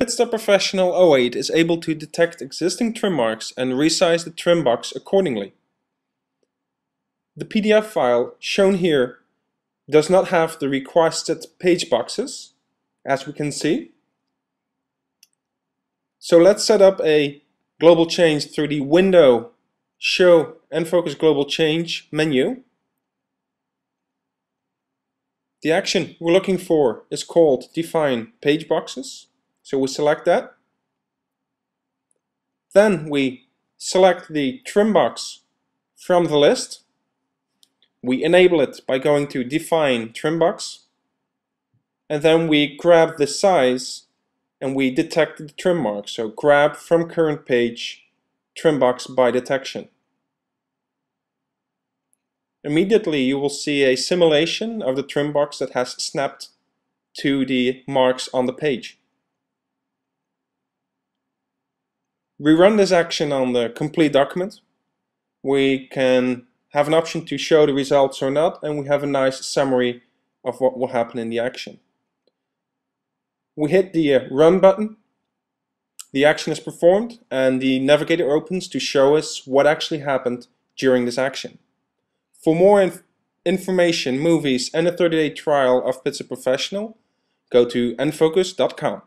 PitStop Professional 08 is able to detect existing trim marks and resize the trim box accordingly. The PDF file shown here does not have the requested page boxes, as we can see. So let's set up a global change through the Window, Show Enfocus Global Change menu. The action we're looking for is called Define Page Boxes. So we select that. Then we select the trim box from the list. We enable it by going to Define Trim Box. And then we grab the size and we detect the trim mark. So grab from current page trim box by detection. Immediately you will see a simulation of the trim box that has snapped to the marks on the page. We run this action on the complete document. We can have an option to show the results or not and we have a nice summary of what will happen in the action we hit the uh, run button, the action is performed and the navigator opens to show us what actually happened during this action. For more inf information, movies and a 30-day trial of PitStop Professional, go to enfocus.com.